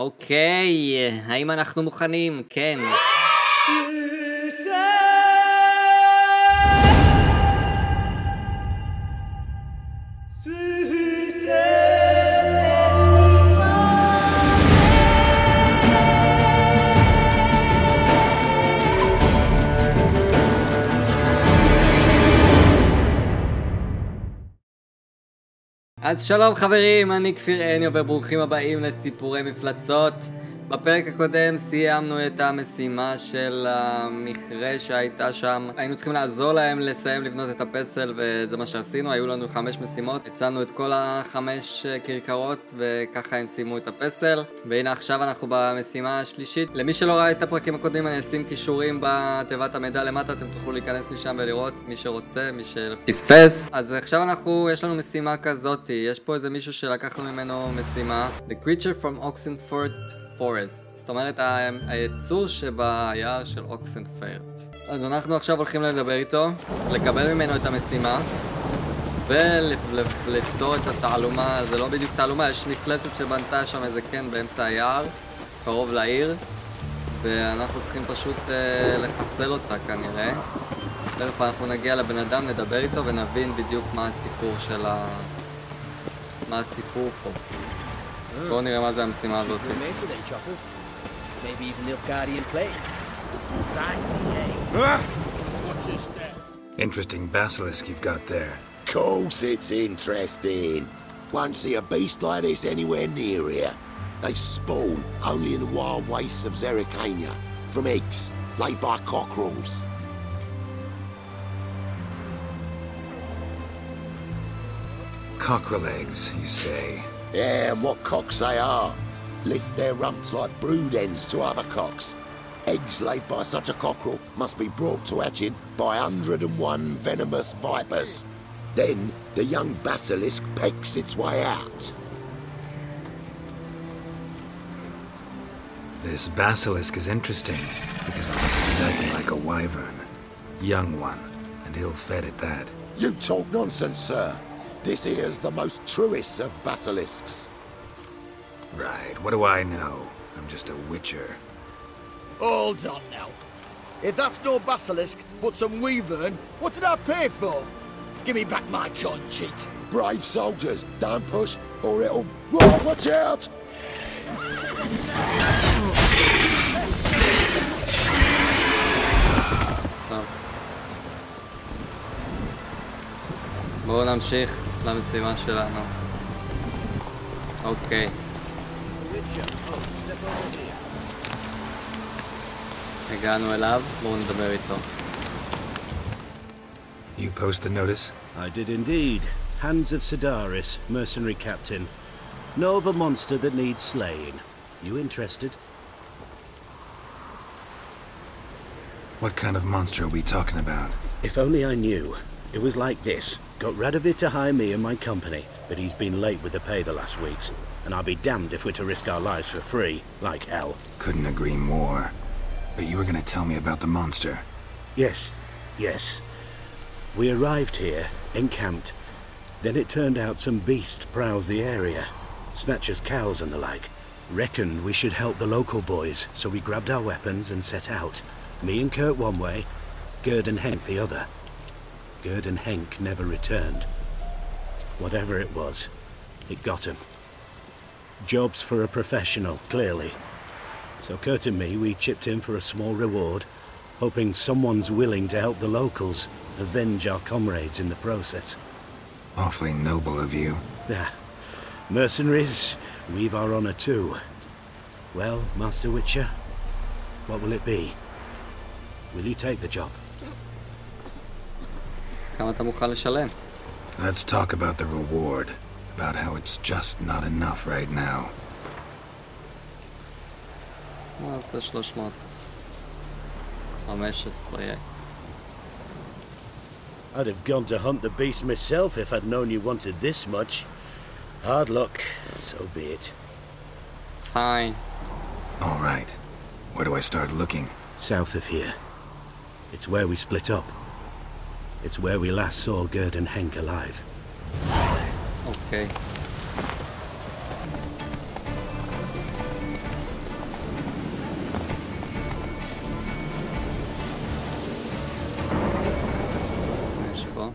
אוקיי, האם אנחנו מוכנים? כן. אז שלום חברים, אני כפיר אניו וברוכים הבאים לסיפורי מפלצות. בפרק הקודם סיימנו את המשימה של המכרה שהייתה שם. היינו צריכים לעזור להם לסיים לבנות את הפסל וזה מה שעשינו, היו לנו חמש משימות. הצענו את כל החמש כרכרות וככה הם סיימו את הפסל. והנה עכשיו אנחנו במשימה השלישית. למי שלא ראה את הפרקים הקודמים אני אשים קישורים בתיבת המידע למטה, אתם תוכלו להיכנס משם ולראות מי שרוצה, מי שפספס. אז עכשיו אנחנו, יש לנו משימה כזאתי, יש פה איזה מישהו שלקחנו ממנו משימה. The creature from Oxenford פורסט. זאת אומרת, היצור שביער של אוקסן פיירט. אז אנחנו עכשיו הולכים לדבר איתו, לקבל ממנו את המשימה, ולפתור את התעלומה, זה לא בדיוק תעלומה, יש מפלצת שבנתה שם איזה קן באמצע היער, קרוב לעיר, ואנחנו צריכים פשוט אה, לחסל אותה כנראה. תכף אנחנו נגיע לבן אדם, נדבר איתו ונבין בדיוק מה הסיפור של ה... מה הסיפור פה. Mm. To neka mazam si malo Maybe even Interesting basilisk you've got there. Course it's interesting. Won't see a beast like this anywhere near here. They spawn only in the wild wastes of Zerrikania, from eggs laid by cockerels. Cockerel eggs, you say? Yeah, and what cocks they are. Lift their rumps like brood hens to other cocks. Eggs laid by such a cockerel must be brought to hatching by 101 venomous vipers. Then the young basilisk pecks its way out. This basilisk is interesting, because it looks exactly like a wyvern. Young one, and ill-fed at that. You talk nonsense, sir. This here's the most truest of basilisks. Right, what do I know? I'm just a witcher. Hold on now. If that's no basilisk, but some wyvern, what did I pay for? Give me back my con cheat. Brave soldiers, don't push, or it'll... Whoa, watch out! בואו נמשיך למשימה שלנו. אוקיי. הגענו אליו, בואו נדבר איתו. You posted notice? I did indeed. Hans of Cidaris, mercenary captain. Know of a monster that needs slaying. You interested? What kind of monster are we talking about? If only I knew. It was like this. Got Radovid to hire me and my company, but he's been late with the pay the last weeks. And I'll be damned if we're to risk our lives for free, like hell. Couldn't agree more. But you were gonna tell me about the monster. Yes, yes. We arrived here, encamped. Then it turned out some beast prowls the area. snatches cows and the like. Reckoned we should help the local boys, so we grabbed our weapons and set out. Me and Kurt one way, Gerd and Henk the other. Gerd and Henk never returned. Whatever it was, it got him. Jobs for a professional, clearly. So Kurt and me, we chipped in for a small reward, hoping someone's willing to help the locals avenge our comrades in the process. Awfully noble of you. Yeah. Mercenaries, we've our honor too. Well, Master Witcher, what will it be? Will you take the job? כמה אתה מוכן לשלם? Let's talk about the reward. About how it's just not enough right now. מה זה 315? I'd have gone to hunt the beast myself if I'd known you wanted this much. Hard luck, so be it. Fine. All right. Where do I start looking? South of here. It's where we split up. It's where we last saw Gerd and Henk alive. Okay. Nice well.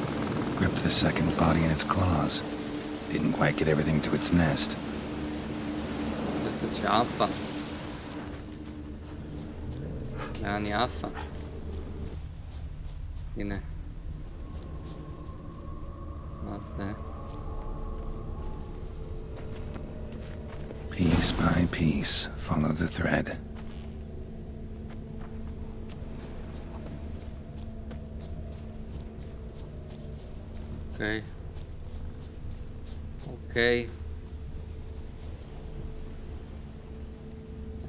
gripped the second body in its claws. Didn't quite get everything to its nest. That's a Jaffa. Lan Jaffa. Aine. What's that? Piece by piece, follow the thread. Okay. Okay.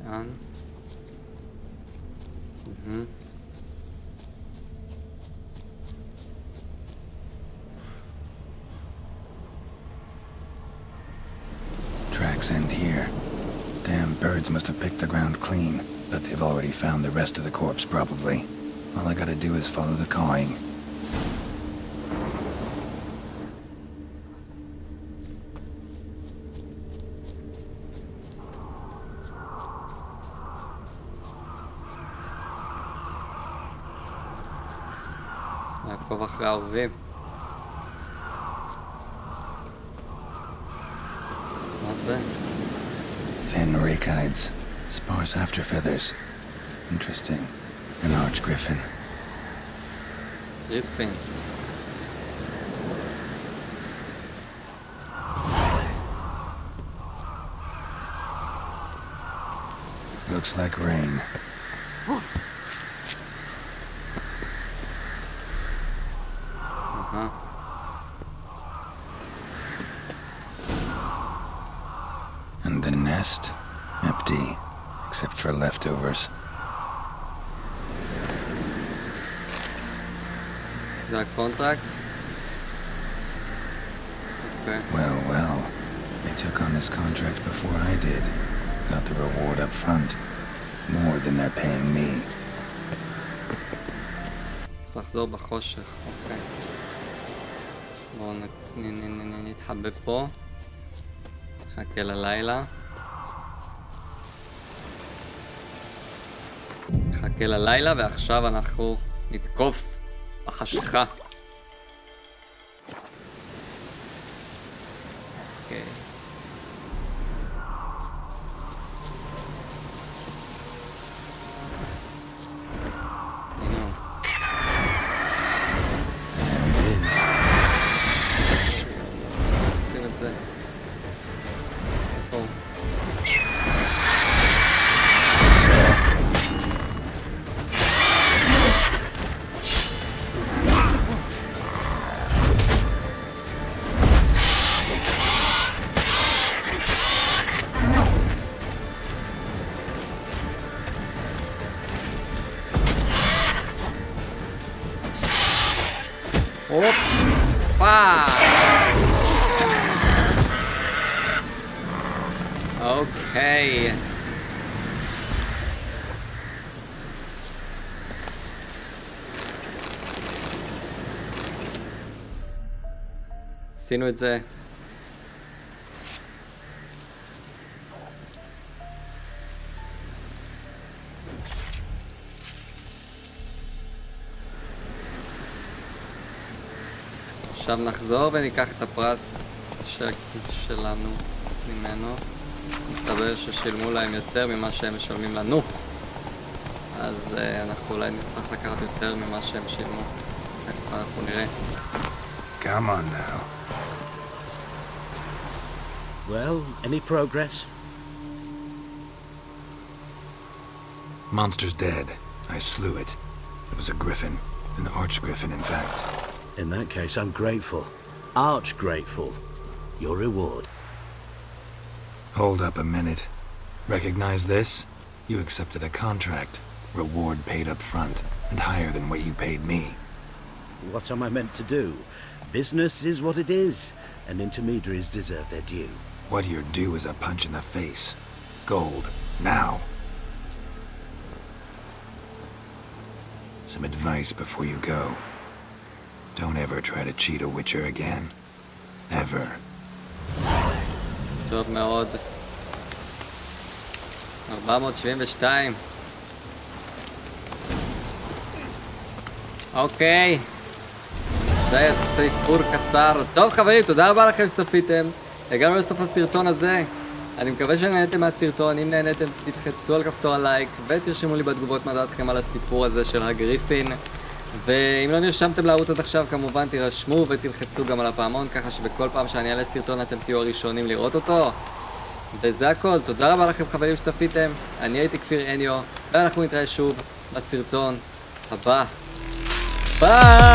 Done. Mm-hmm. Tracks end here. Damn birds must have picked the ground clean, but they've already found the rest of the corpse probably. All I gotta do is follow the cawing. לעקוב אחרי האהובים. מה זה? Thin rakides, sparse after feathers. Interesting. An arch griffin. גריפין. Looks like rain. אהה. And the nest? Empty, except for leftovers. זה הקונטרקט? אוקיי. Well, well. They took on this contract before I did. Got the reward up front. More than they're paying me. צריך לחזור בחושך, אוקיי. בואו נתחבא פה. נחכה ללילה. נחכה ללילה, ועכשיו אנחנו נתקוף בחשיכה. Opa! Okay. Sehen. עכשיו נחזור וניקח את הפרס של... שלנו ממנו. מסתבר ששילמו להם יותר ממה שהם משלמים לנו. אז uh, אנחנו אולי נצטרך לקחת יותר ממה שהם שילמו. אנחנו נראה. Come on now. Well, any progress? Monster's dead. I slew it. It was a griffin. An arch griffin, in fact. In that case, I'm grateful. Arch grateful. Your reward. Hold up a minute. Recognize this? You accepted a contract. Reward paid up front, and higher than what you paid me. What am I meant to do? Business is what it is, and intermediaries deserve their due. What you're due is a punch in the face. Gold. Now. Some advice before you go. Don't ever try to cheat a Witcher again. Ever. טוב מאוד. 472. אוקיי. זה היה סיפור קצר. טוב חברים, תודה רבה לכם שצפיתם. הגענו לסוף הסרטון הזה. אני מקווה שנהנתם מהסרטון, אם נהנתם תלחצו על כפתור הלייק ותרשמו לי בתגובות מה דעתכם על הסיפור הזה של הגריפין ואם לא נרשמתם לערוץ עד עכשיו כמובן תירשמו ותלחצו גם על הפעמון ככה שבכל פעם שאני אעלה סרטון אתם תהיו הראשונים לראות אותו. וזה הכל, תודה רבה לכם חברים שצפיתם, אני הייתי כפיר אניו ואנחנו נתראה שוב בסרטון הבא. ביי!